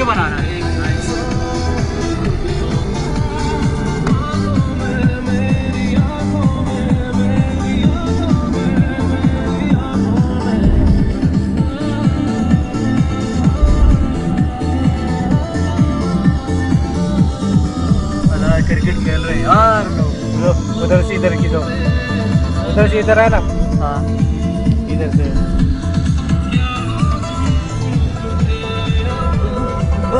Video बनाना है। Cricket खेल रहे हैं। उधर से इधर की तो उधर से इधर है ना? हाँ। इधर से।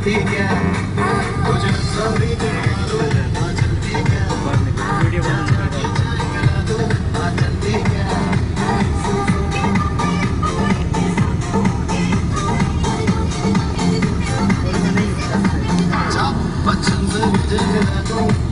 चलती क्या तुझे सभी Don't